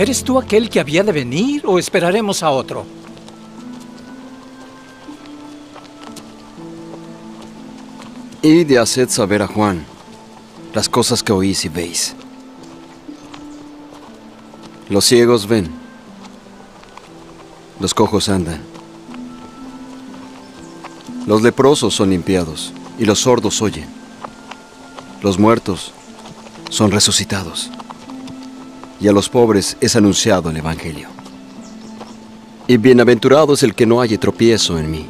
¿Eres tú aquel que había de venir o esperaremos a otro? Y de haced saber a Juan las cosas que oís y veis. Los ciegos ven, los cojos andan, los leprosos son limpiados y los sordos oyen, los muertos son resucitados y a los pobres es anunciado el Evangelio. Y bienaventurado es el que no halle tropiezo en mí.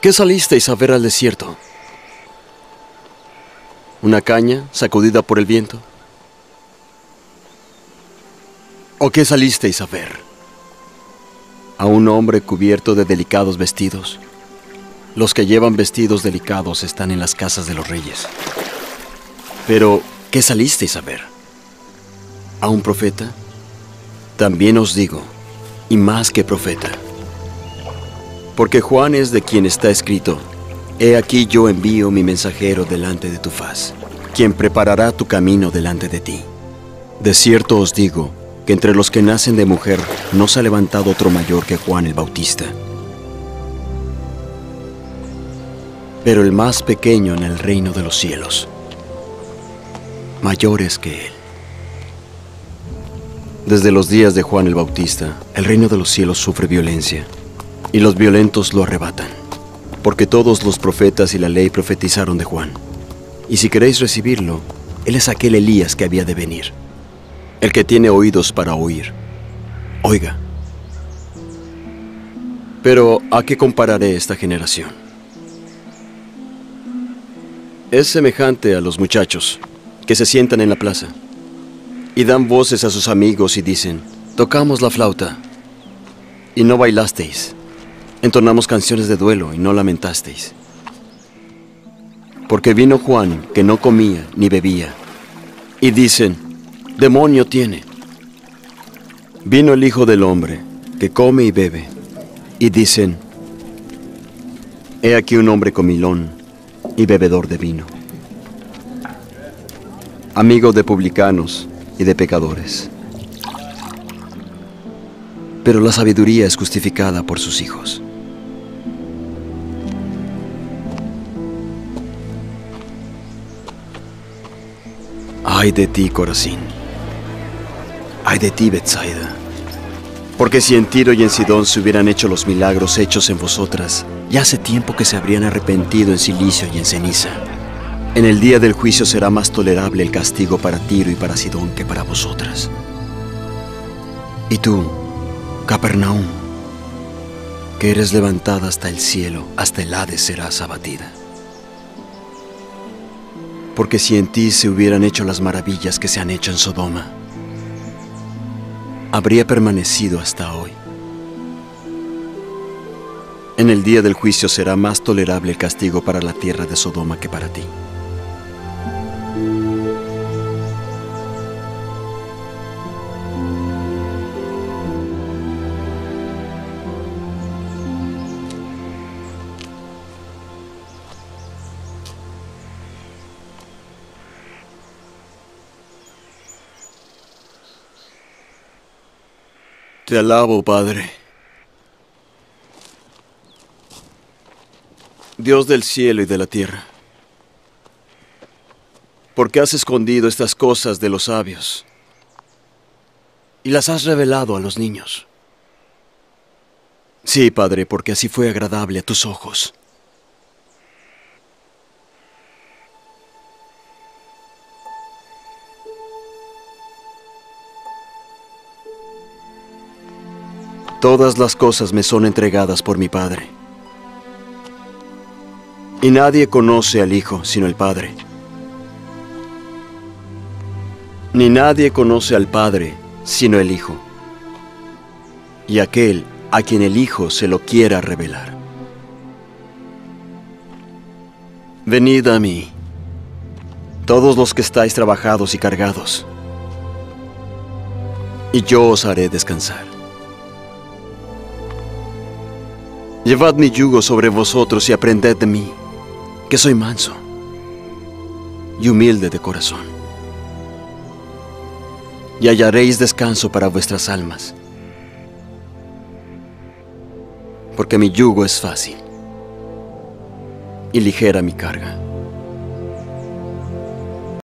¿Qué salisteis a ver al desierto? ¿Una caña sacudida por el viento? ¿O qué salisteis a ver? ¿A un hombre cubierto de delicados vestidos? Los que llevan vestidos delicados están en las casas de los reyes. Pero, ¿qué salisteis a ver? ¿A un profeta? También os digo, y más que profeta. Porque Juan es de quien está escrito, He aquí yo envío mi mensajero delante de tu faz, quien preparará tu camino delante de ti. De cierto os digo, que entre los que nacen de mujer no se ha levantado otro mayor que Juan el Bautista. Pero el más pequeño en el reino de los cielos, mayor es que él. Desde los días de Juan el Bautista, el reino de los cielos sufre violencia y los violentos lo arrebatan, porque todos los profetas y la ley profetizaron de Juan. Y si queréis recibirlo, él es aquel Elías que había de venir. El que tiene oídos para oír, oiga. Pero ¿a qué compararé esta generación? Es semejante a los muchachos que se sientan en la plaza y dan voces a sus amigos y dicen, tocamos la flauta y no bailasteis. Entonamos canciones de duelo y no lamentasteis. Porque vino Juan, que no comía ni bebía, y dicen, demonio tiene. Vino el Hijo del Hombre, que come y bebe, y dicen, he aquí un hombre comilón y bebedor de vino, amigo de publicanos y de pecadores. Pero la sabiduría es justificada por sus hijos. Ay de ti, Corazín. Ay de ti, Betsaida. Porque si en Tiro y en Sidón se hubieran hecho los milagros hechos en vosotras, ya hace tiempo que se habrían arrepentido en silicio y en ceniza. En el día del juicio será más tolerable el castigo para Tiro y para Sidón que para vosotras. Y tú, Capernaum, que eres levantada hasta el cielo, hasta el Hades serás abatida porque si en ti se hubieran hecho las maravillas que se han hecho en Sodoma, habría permanecido hasta hoy. En el día del juicio será más tolerable el castigo para la tierra de Sodoma que para ti. Te alabo, Padre. Dios del cielo y de la tierra. Porque has escondido estas cosas de los sabios y las has revelado a los niños. Sí, Padre, porque así fue agradable a tus ojos. Todas las cosas me son entregadas por mi Padre. Y nadie conoce al Hijo sino el Padre. Ni nadie conoce al Padre sino el Hijo. Y aquel a quien el Hijo se lo quiera revelar. Venid a mí, todos los que estáis trabajados y cargados, y yo os haré descansar. Llevad mi yugo sobre vosotros y aprended de mí, que soy manso y humilde de corazón. Y hallaréis descanso para vuestras almas, porque mi yugo es fácil y ligera mi carga.